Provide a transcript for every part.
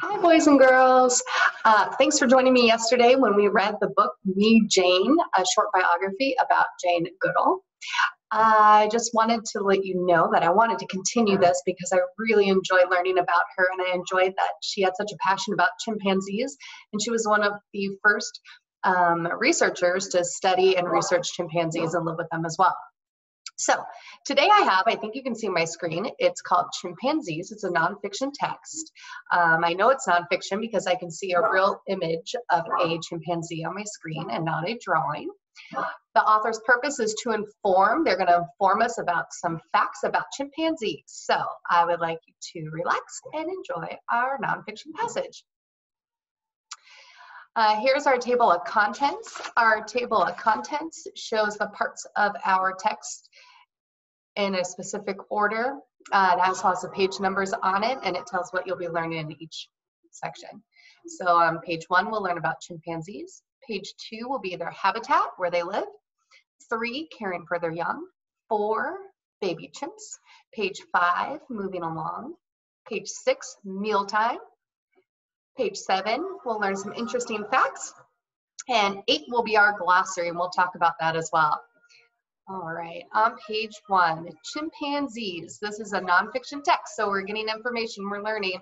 Hi, boys and girls. Uh, thanks for joining me yesterday when we read the book Me, Jane, a short biography about Jane Goodall. I just wanted to let you know that I wanted to continue this because I really enjoyed learning about her and I enjoyed that she had such a passion about chimpanzees and she was one of the first um, researchers to study and research chimpanzees and live with them as well. So today I have, I think you can see my screen, it's called Chimpanzees. It's a nonfiction text. Um, I know it's nonfiction because I can see a real image of a chimpanzee on my screen and not a drawing. The author's purpose is to inform. They're going to inform us about some facts about chimpanzees. So I would like you to relax and enjoy our nonfiction passage. Uh, here's our table of contents. Our table of contents shows the parts of our text in a specific order. Uh, it has lots of page numbers on it and it tells what you'll be learning in each section. So on page one, we'll learn about chimpanzees. Page two will be their habitat, where they live. Three, caring for their young. Four, baby chimps. Page five, moving along. Page six, mealtime. Page seven, we'll learn some interesting facts. And eight will be our glossary, and we'll talk about that as well. All right, on page one, chimpanzees. This is a nonfiction text, so we're getting information, we're learning.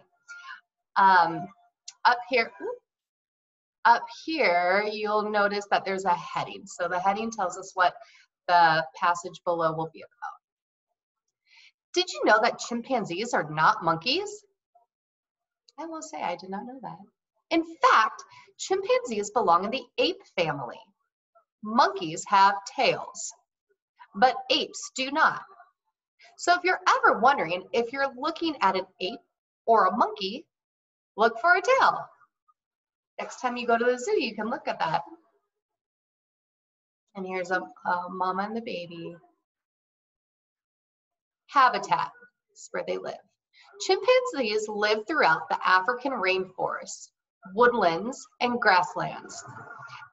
Um, up here, up here, you'll notice that there's a heading. So the heading tells us what the passage below will be about. Did you know that chimpanzees are not monkeys? I will say I did not know that. In fact, chimpanzees belong in the ape family. Monkeys have tails, but apes do not. So if you're ever wondering if you're looking at an ape or a monkey, look for a tail. Next time you go to the zoo, you can look at that. And here's a, a mama and the baby. Habitat is where they live. Chimpanzees live throughout the African rainforests, woodlands, and grasslands.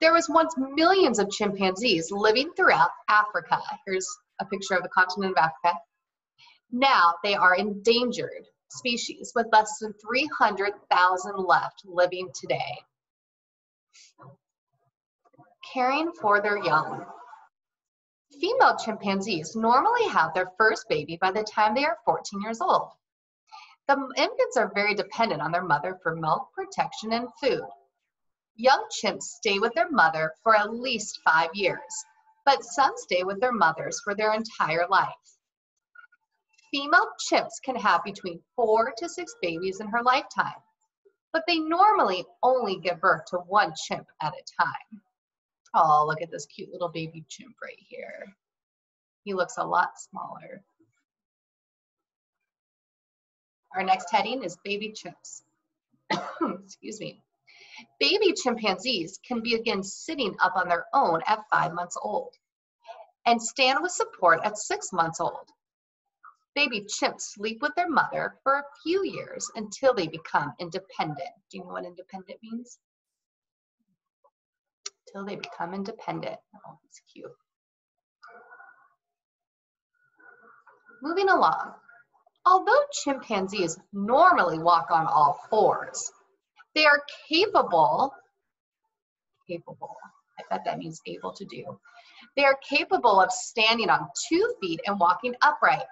There was once millions of chimpanzees living throughout Africa. Here's a picture of the continent of Africa. Now they are endangered species with less than 300,000 left living today. Caring for their young. Female chimpanzees normally have their first baby by the time they are 14 years old. The infants are very dependent on their mother for milk, protection, and food. Young chimps stay with their mother for at least five years, but some stay with their mothers for their entire life. Female chimps can have between four to six babies in her lifetime, but they normally only give birth to one chimp at a time. Oh, look at this cute little baby chimp right here. He looks a lot smaller. Our next heading is baby chimps. Excuse me. Baby chimpanzees can begin sitting up on their own at five months old and stand with support at six months old. Baby chimps sleep with their mother for a few years until they become independent. Do you know what independent means? Until they become independent. Oh, it's cute. Moving along. Although chimpanzees normally walk on all fours, they are capable, capable, I bet that means able to do. They are capable of standing on two feet and walking upright.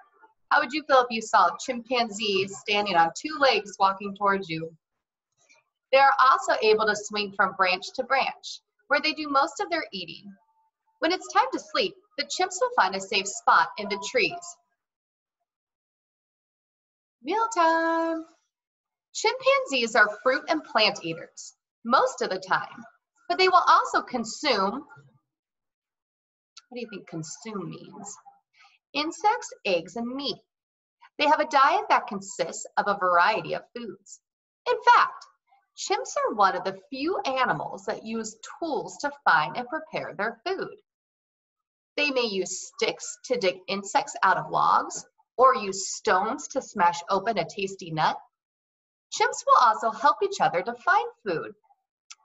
How would you feel if you saw a chimpanzee standing on two legs walking towards you? They are also able to swing from branch to branch, where they do most of their eating. When it's time to sleep, the chimps will find a safe spot in the trees Mealtime. Chimpanzees are fruit and plant eaters most of the time, but they will also consume, what do you think consume means? Insects, eggs, and meat. They have a diet that consists of a variety of foods. In fact, chimps are one of the few animals that use tools to find and prepare their food. They may use sticks to dig insects out of logs or use stones to smash open a tasty nut. Chimps will also help each other to find food.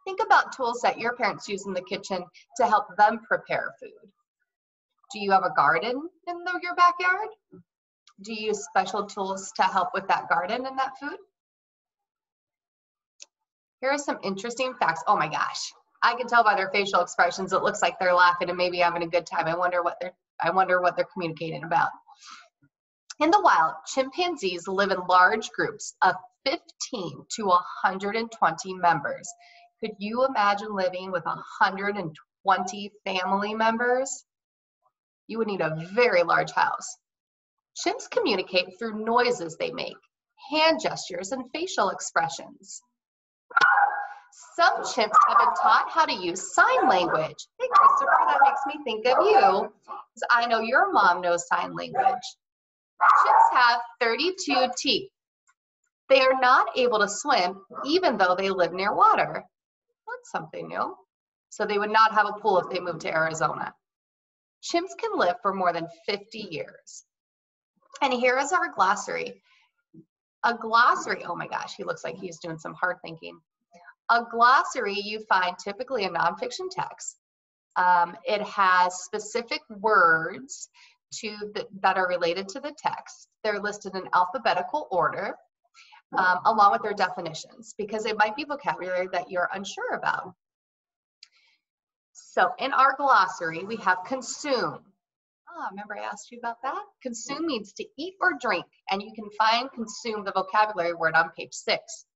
Think about tools that your parents use in the kitchen to help them prepare food. Do you have a garden in the, your backyard? Do you use special tools to help with that garden and that food? Here are some interesting facts. Oh my gosh. I can tell by their facial expressions it looks like they're laughing and maybe having a good time. I wonder what they're I wonder what they're communicating about. In the wild, chimpanzees live in large groups of 15 to 120 members. Could you imagine living with 120 family members? You would need a very large house. Chimps communicate through noises they make, hand gestures, and facial expressions. Some chimps have been taught how to use sign language. Hey, Christopher, that makes me think of you, because I know your mom knows sign language. Chimps have 32 teeth. They are not able to swim even though they live near water. That's something new. So they would not have a pool if they moved to Arizona. Chimps can live for more than 50 years. And here is our glossary. A glossary, oh my gosh, he looks like he's doing some hard thinking. A glossary you find typically in nonfiction text. Um, it has specific words to the, that are related to the text. They're listed in alphabetical order um, along with their definitions because it might be vocabulary that you're unsure about. So in our glossary, we have consume. Oh, remember I asked you about that? Consume means to eat or drink, and you can find consume, the vocabulary word, on page six.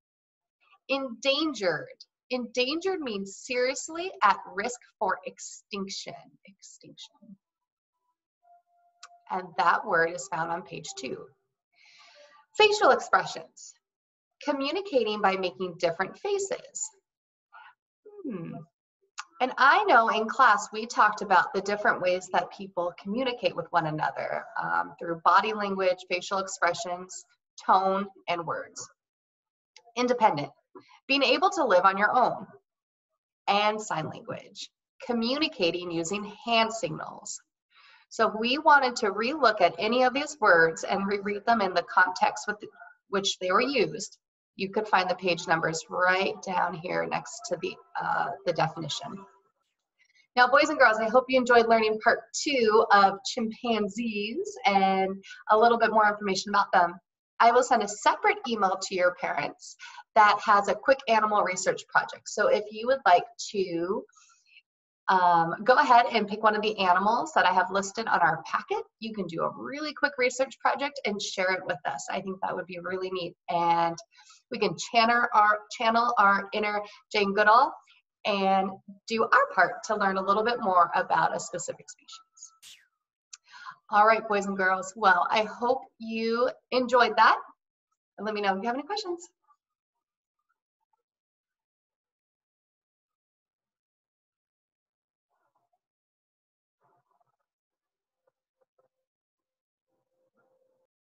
Endangered. Endangered means seriously at risk for extinction. Extinction and that word is found on page two. Facial expressions, communicating by making different faces. Hmm. And I know in class we talked about the different ways that people communicate with one another um, through body language, facial expressions, tone, and words. Independent, being able to live on your own, and sign language, communicating using hand signals, so if we wanted to relook at any of these words and reread them in the context with which they were used, you could find the page numbers right down here next to the, uh, the definition. Now, boys and girls, I hope you enjoyed learning part two of chimpanzees and a little bit more information about them. I will send a separate email to your parents that has a quick animal research project. So if you would like to um, go ahead and pick one of the animals that I have listed on our packet. You can do a really quick research project and share it with us. I think that would be really neat. And we can channel our, channel our inner Jane Goodall and do our part to learn a little bit more about a specific species. All right, boys and girls. Well, I hope you enjoyed that. Let me know if you have any questions.